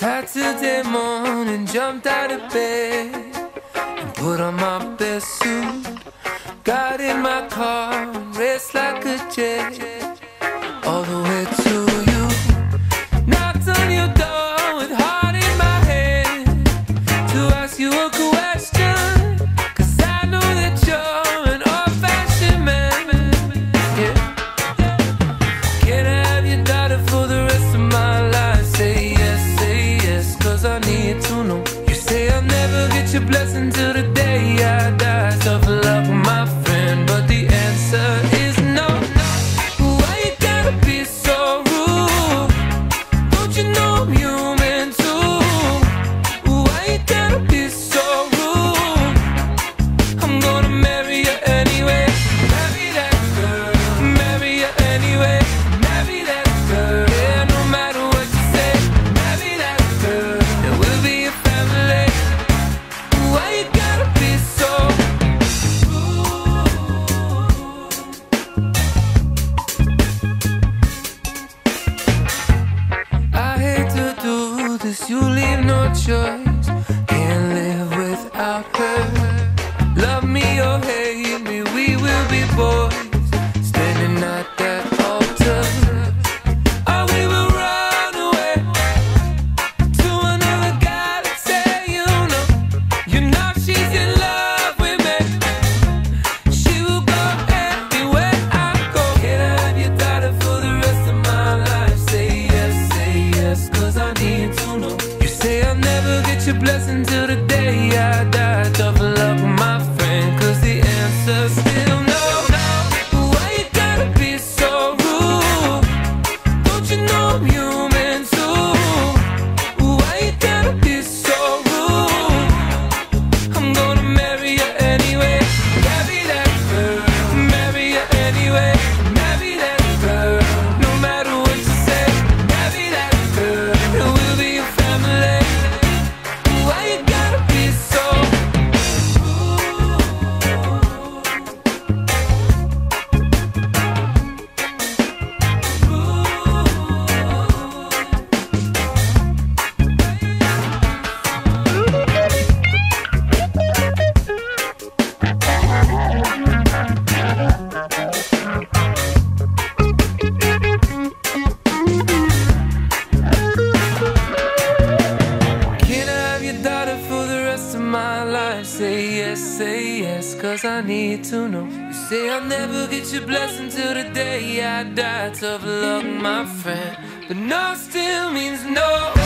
Saturday morning, jumped out of bed and put on my best suit. Got in my car and raced like a jet all the way to you. into the day. Choice. listen to Say yes, say yes, cause I need to know. You say I'll never get your blessing till the day I die. Tough luck, my friend. But no still means no.